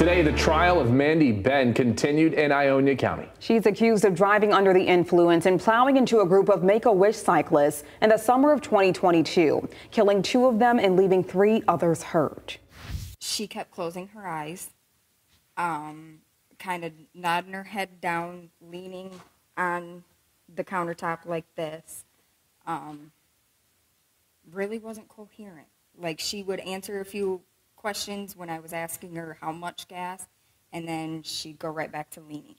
Today, the trial of Mandy Benn continued in Ionia County. She's accused of driving under the influence and plowing into a group of Make-A-Wish cyclists in the summer of 2022, killing two of them and leaving three others hurt. She kept closing her eyes, um, kind of nodding her head down, leaning on the countertop like this. Um, really wasn't coherent. Like she would answer a few questions when I was asking her how much gas, and then she'd go right back to leaning.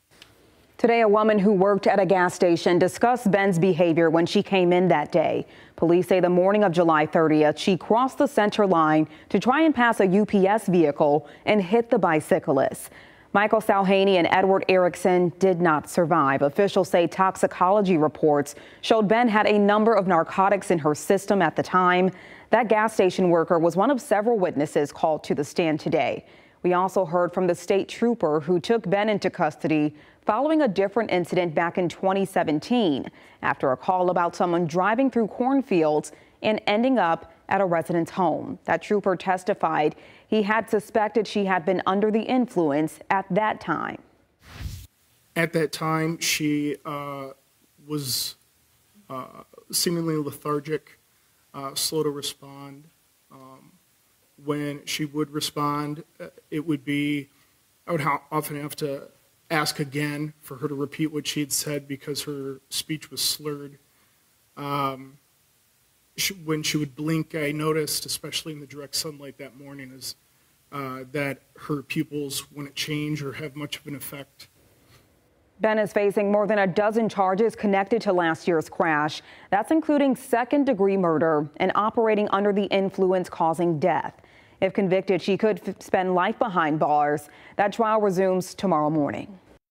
Today, a woman who worked at a gas station discussed Benn's behavior when she came in that day. Police say the morning of July 30th, she crossed the center line to try and pass a UPS vehicle and hit the bicyclist. Michael Salhaney and Edward Erickson did not survive. Officials say toxicology reports showed Benn had a number of narcotics in her system at the time. That gas station worker was one of several witnesses called to the stand today. We also heard from the state trooper who took Benn into custody following a different incident back in 2017 after a call about someone driving through cornfields and ending up at a resident's home. That trooper testified he had suspected she had been under the influence at that time. At that time, she uh, was uh, seemingly lethargic, uh, slow to respond. Um, when she would respond, uh, it would be, I would ha- often have to ask again for her to repeat what she had said because her speech was slurred. Um, she, when she would blink, I noticed, especially in the direct sunlight that morning, is uh, that her pupils wouldn't change or have much of an effect. Benn is facing more than a dozen charges connected to last year's crash. That's including second degree murder and operating under the influence causing death. If convicted, she could spend life behind bars. That trial resumes tomorrow morning.